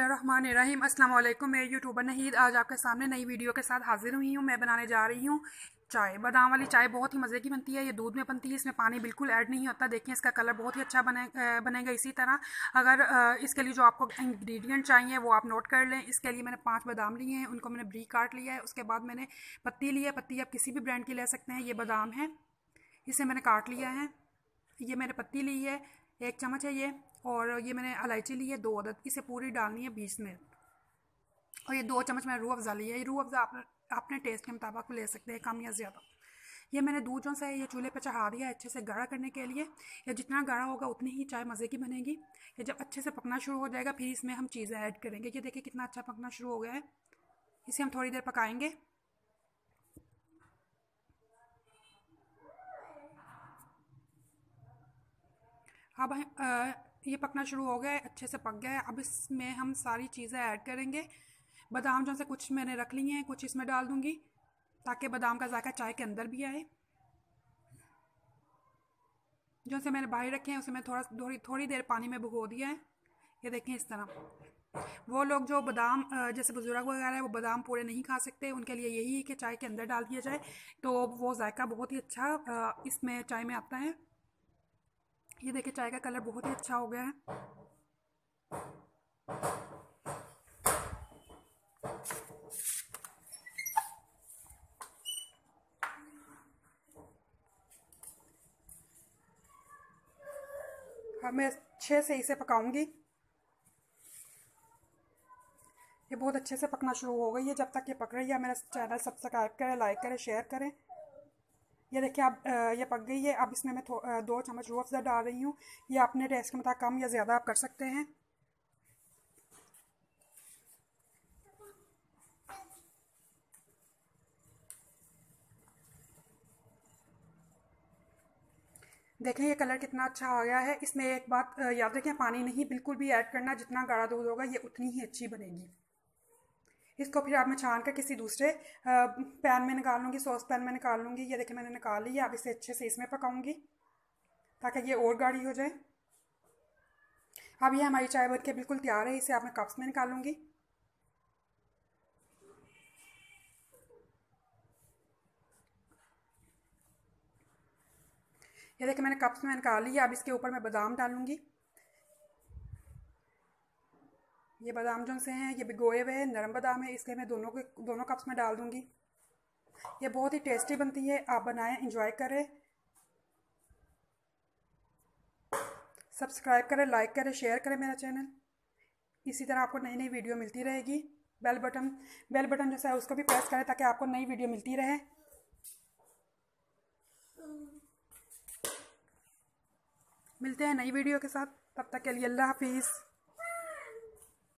रहीम अस्सलाम वालेकुम मैं यूट्यूबर नहीद, आज आपके सामने नई वीडियो के साथ हाजिर हुई हूँ। मैं बनाने जा रही हूँ चाय, बादाम वाली चाय बहुत ही मज़े की बनती है, ये दूध में बनती है, इसमें पानी बिल्कुल ऐड नहीं होता। देखें इसका कलर बहुत ही अच्छा बने बनेगा इसी तरह। अगर इसके लिए जो आपको इंग्रेडिएंट चाहिए वो आप नोट कर लें। इसके लिए मैंने पाँच बादाम लिए हैं, उनको मैंने ब्री काट लिया है, उसके बाद मैंने पत्ती ली है। पत्ती आप किसी भी ब्रांड की ले सकते हैं, ये बादाम है, इसे मैंने काट लिया है। ये मैंने पत्ती ली है एक चम्मच है ये, और ये मैंने इलायची ली है, दो अदद इसे पूरी डालनी है बीस में और ये दो चम्मच मैंने रूह अफ़ज़ा लिया है। ये रूह अफ़ज़ा आप, अपने टेस्ट के मुताबिक ले सकते हैं, कम या ज़्यादा। ये मैंने दूध जो से ये चूल्हे पर चढ़ा दिया अच्छे से गाढ़ा करने के लिए। या जितना गाढ़ा होगा, उतनी ही चाय मज़े की बनेगी। ये जब अच्छे से पकना शुरू हो जाएगा, फिर इसमें हम चीज़ें ऐड करेंगे। ये देखिए कितना अच्छा पकना शुरू हो गया है। इसे हम थोड़ी देर पकाएँगे। अब ये पकना शुरू हो गया है अच्छे से पक गया है अब इसमें हम सारी चीज़ें ऐड करेंगे। बादाम जो से कुछ मैंने रख ली हैं, कुछ इसमें डाल दूँगी, ताकि बादाम का जायका चाय के अंदर भी आए। जो से मैंने बाहर रखे हैं, उसे मैं थोड़ा, थोड़ी थोड़ी देर पानी में भिगो दिया है। ये देखें इस तरह। वो लोग जो बादाम जैसे बुज़ुर्ग वगैरह है, वो बादाम पूरे नहीं खा सकते। उनके लिए यही है कि चाय के अंदर डाल दिया जाए। तो वो जायका बहुत ही अच्छा इसमें चाय में आता है। ये देखिए, चाय का कलर बहुत ही अच्छा हो गया है। अब मैं अच्छे से इसे पकाऊँगी। ये बहुत अच्छे से पकना शुरू हो गई है, जब तक ये पक रही है। मेरा चैनल सब्सक्राइब करें, लाइक करें, शेयर करें। ये देखिए अब ये पक गई है। अब इसमें मैं दो चम्मच रूह अफ़ज़ा डाल रही हूँ। ये अपने टेस्ट के मुताबिक कम या ज़्यादा आप कर सकते हैं। देखें, ये कलर कितना अच्छा आ गया है। इसमें एक बात याद रखें, पानी नहीं बिल्कुल भी ऐड करना, जितना गाढ़ा दूध होगा, ये उतनी ही अच्छी बनेगी। इसको फिर आप मैं छान कर किसी दूसरे पैन में निकाल लूँगी, सॉस पैन में निकाल लूँगी। ये देखिए मैंने निकाल ली है अब इसे अच्छे से इसमें पकाऊँगी ताकि ये और गाढ़ी हो जाए। अब ये हमारी चाय बन के बिल्कुल तैयार है, इसे आप मैं कप्स में निकालूँगी ये देखिए मैंने कप्स में निकाल लिया, अब इसके ऊपर मैं बादाम डालूँगी ये बादाम जो से हैं, ये भिगोए हुए हैं, नरम बादाम है इसलिए मैं दोनों के, दोनों कप्स में डाल दूँगी। ये बहुत ही टेस्टी बनती है, आप बनाएँ इंजॉय करें। सब्सक्राइब करें लाइक करें शेयर करें मेरा चैनल इसी तरह आपको नई नई वीडियो मिलती रहेगी। बेल बटन बेल बटन जैसा है, उसको भी प्रेस करें ताकि आपको नई वीडियो मिलती रहे। मिलते हैं नई वीडियो के साथ। तब तक के लिए अल्लाह हाफिज़।